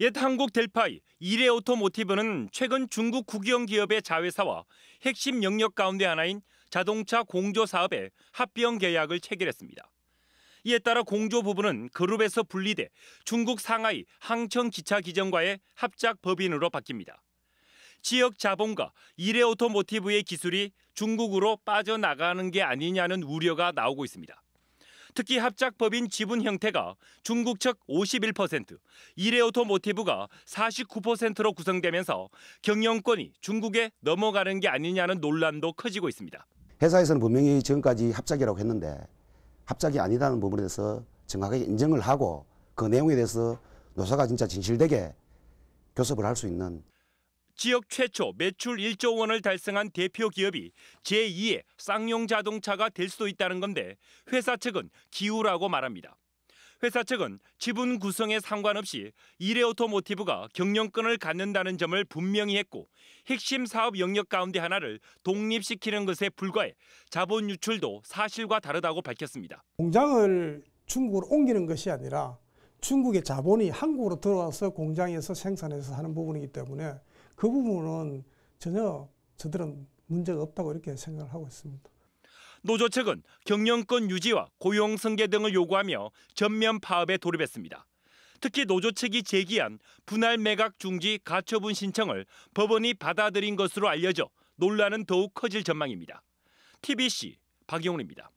옛 한국 델파이 이레 오토모티브는 최근 중국 국영 기업의 자회사와 핵심 영역 가운데 하나인 자동차 공조 사업에 합병 계약을 체결했습니다. 이에 따라 공조 부분은 그룹에서 분리돼 중국 상하이 항천 기차 기전과의 합작 법인으로 바뀝니다. 지역 자본과 이레 오토모티브의 기술이 중국으로 빠져나가는 게 아니냐는 우려가 나오고 있습니다. 특히 합작법인 지분 형태가 중국 측 51%, 이레 오토모티브가 49%로 구성되면서 경영권이 중국에 넘어가는 게 아니냐는 논란도 커지고 있습니다. 회사에서는 분명히 지금까지 합작이라고 했는데 합작이 아니다는 부분에서 정확하게 인정을 하고 그 내용에 대해서 노사가 진짜 진실되게 교섭을 할 수 있는 지역 최초 매출 1조 원을 달성한 대표 기업이 제2의 쌍용 자동차가 될 수도 있다는 건데 회사 측은 기우라고 말합니다. 회사 측은 지분 구성에 상관없이 이레오토모티브가 경영권을 갖는다는 점을 분명히 했고 핵심 사업 영역 가운데 하나를 독립시키는 것에 불과해 자본 유출도 사실과 다르다고 밝혔습니다. 공장을 중국으로 옮기는 것이 아니라 중국의 자본이 한국으로 들어와서 공장에서 생산해서 하는 부분이기 때문에 그 부분은 전혀 저들은 문제가 없다고 이렇게 생각을 하고 있습니다. 노조 측은 경영권 유지와 고용 승계 등을 요구하며 전면 파업에 돌입했습니다. 특히 노조 측이 제기한 분할 매각 중지 가처분 신청을 법원이 받아들인 것으로 알려져 논란은 더욱 커질 전망입니다. TBC 박영훈입니다.